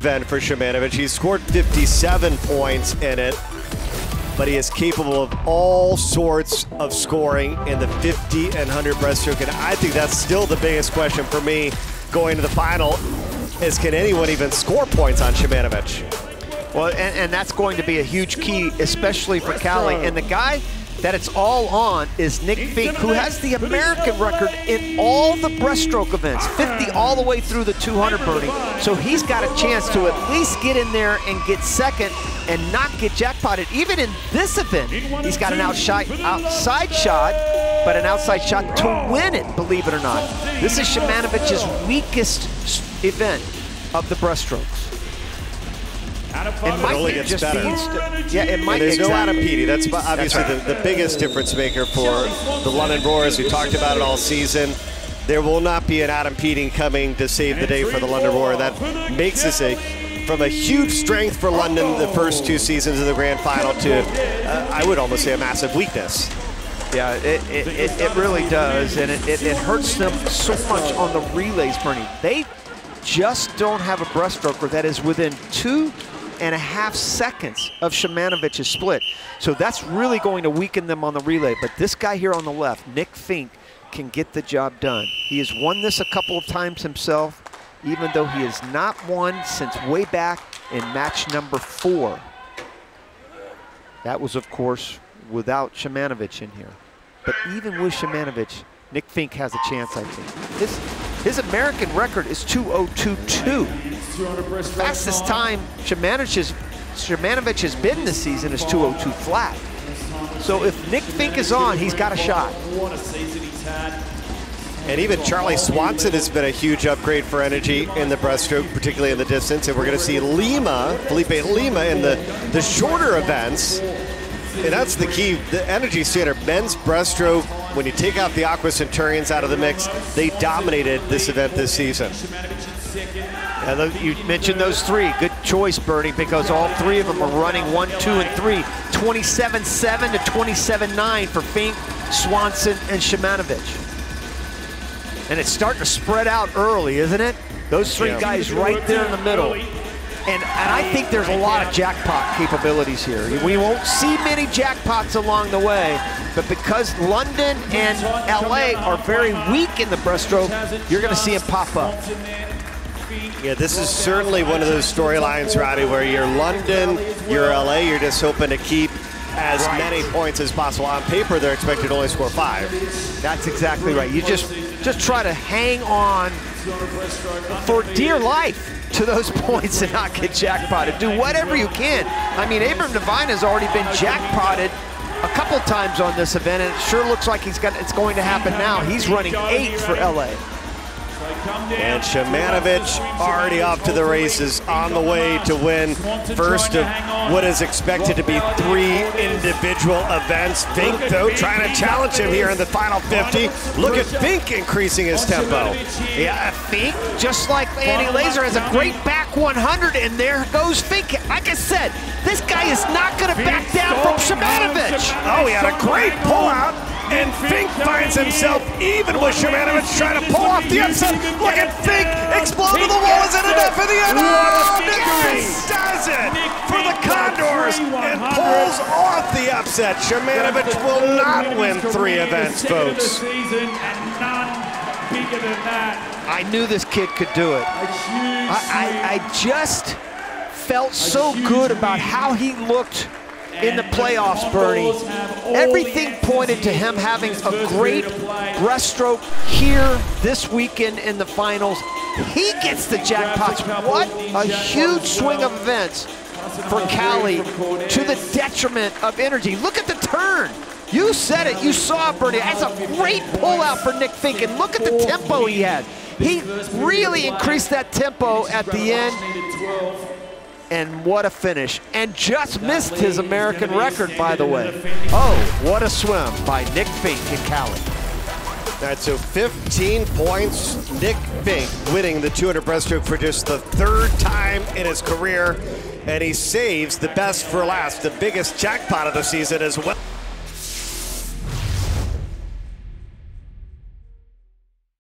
event for Shymanovich. He's scored 57 points in it, but he is capable of all sorts of scoring in the 50 and 100 breaststroke. And I think that's still the biggest question for me going to the final is can anyone even score points on Shymanovich? Well, and, and that's going to be a huge key, especially for Cali. And the guy that it's all on is Nic Fink, who has the American record in all the breaststroke events, 50 all the way through the 200 birdie. So he's got a chance to at least get in there and get second and not get jackpotted. Even in this event, he's got an outside, outside shot, but an outside shot to win it, believe it or not. This is Shymanovich's weakest event of the breaststrokes. It might only gets better. yeah, it might. And there's exactly. no Adam Peaty. That's obviously That's right. the, the biggest difference maker for the London Roars. We talked about it all season. There will not be an Adam Peating coming to save the day for the London Roar. That makes this a from a huge strength for London the first two seasons of the grand final to, uh, I would almost say, a massive weakness. Yeah, it, it, it, it really does, and it, it, it hurts them so much on the relays, Bernie. They just don't have a breaststroker that is within two and a half seconds of Shymanovich's split. So that's really going to weaken them on the relay. But this guy here on the left, Nic Fink, can get the job done. He has won this a couple of times himself, even though he has not won since way back in match number four. That was, of course, without Shymanovich in here. But even with Shymanovich, Nic Fink has a chance, I think. His, his American record is 2022. Fastest time Shymanovich has been this season is 202 flat. So if Nic Fink is on, he's got a shot. And even Charlie Swanson has been a huge upgrade for energy in the breaststroke, particularly in the distance. And we're going to see Lima, Felipe Lima, in the, the shorter events. And that's the key. The energy standard, men's breaststroke, when you take out the Aqua Centurions out of the mix, they dominated this event this season. Yeah, tho- you mentioned those three. Good choice, Bernie, because all three of them are running one, two, and three. 27-7 to 27-9 for Fink, Swanson, and Shymanovich. And it's starting to spread out early, isn't it? Those three Yeah. guys right there in the middle. And, and I think there's a lot of jackpot capabilities here. We won't see many jackpots along the way, but because London and LA are very weak in the breaststroke, you're going to see it pop up. Yeah, this is certainly one of those storylines, Roddy, where you're London, you're LA, you're just hoping to keep as many points as possible. On paper, they're expected to only score five. That's exactly right. You just just try to hang on for dear life to those points and not get jackpotted. Do whatever you can. I mean, Abram Devine has already been jackpotted a couple times on this event, and it sure looks like he's got it's going to happen now. He's running eight for LA. And Shymanovich already off to the races on the way to win first of what is expected to be three individual events. Fink, though, trying to challenge him here in the final 50. Look at Fink increasing his tempo. Yeah, Fink, just like Andy Laser, has a great back 100, and there goes Fink. Like I said, this guy is not going to back down from Shymanovich. Oh, he had a great pullout, and Fink finds himself even with Shymanovich trying to pull off the upset. Look at Fink explode to the wall. Is it enough for the end? Oh, Nic Fink does it for the Condors and pulls off the upset. Shymanovich will not win three events, folks. I knew this kid could do it. I, I, I just felt so good about how he looked in the playoffs, Bernie. Everything pointed to him having a great breaststroke here this weekend in the finals. He gets the jackpots. What a huge swing of events for Cali to the detriment of energy. Look at the turn. You said it. You saw it, Bernie. That's a great pullout for Nic Fink. And look at the tempo he had. He really increased that tempo at the end. And what a finish. And just missed his American record, by the way. Oh, what a swim by Nic Fink in Cali. All right, so 15 points. Nic Fink winning the 200 breaststroke for just the third time in his career. And he saves the best for last, the biggest jackpot of the season as well.